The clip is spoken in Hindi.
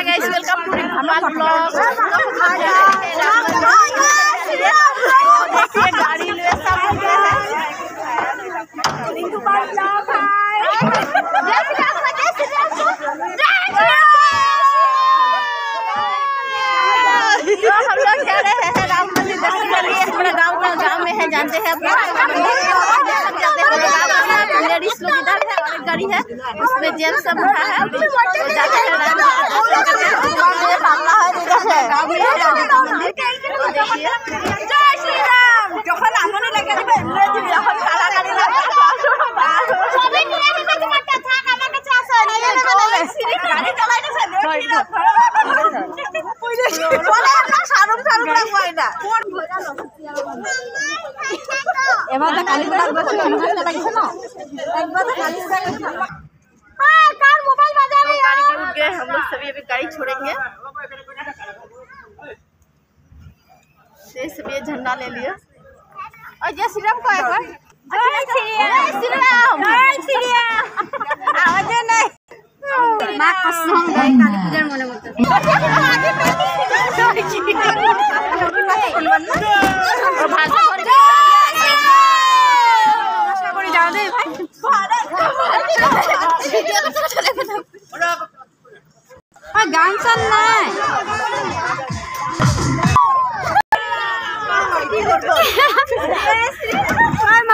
Hi guys welcome to Dhamaal vlog देखिए गाड़ी में सब गए हैं ब्लॉग हाय तो हम लोग जा रहे हैं राम मंदिर दर्शन के लिए। हमारा गाँव का गाँव में है जानते हैं हैं लेडीज़ लोग इधर है और एक गाड़ी है। उसमें जेंट्स सब रहा है। तो जाते हैं राम এই গাড়ি চালাইতেছে বলে আমরা সারুম সারুম লাগবো এটা এবার তো কালি গুলা বসে অনুমান লাগিছে না একবার তো কালি গুলা हां कार मोबाइल बजा रही है गाड़ी पे उठ गए हम लोग सभी अभी गाड़ी छोड़ेंगे झंडा ले लिया। और ये सिरम को एक बार जय श्री राम जय श्री राम जय श्री राम आवाज़ नहीं माँ कसम गए काली पूजा मने गान सन नहीं